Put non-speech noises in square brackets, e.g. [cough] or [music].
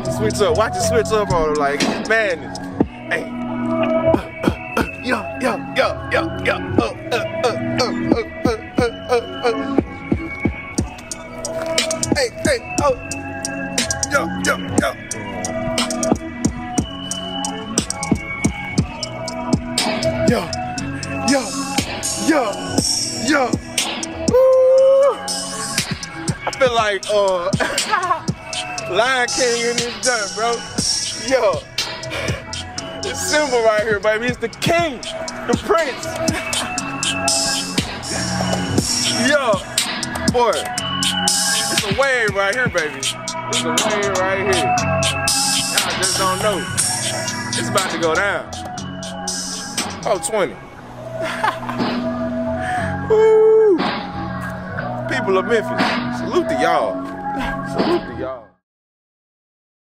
Watch it switch up. Watch it switch up on him like madness. Hey. Yo, yo, yo, yo, yo. Yo, yo, yo. Yo. I feel like uh [laughs] Lion King in this joint, bro. Yo. It's Simba right here, baby. It's the king, the prince. Yo, boy. It's a wave right here, baby. It's a wave right here. Y'all just don't know. It's about to go down. Oh, 20. [laughs] Woo. People of Memphis, salute to y'all. Salute to y'all.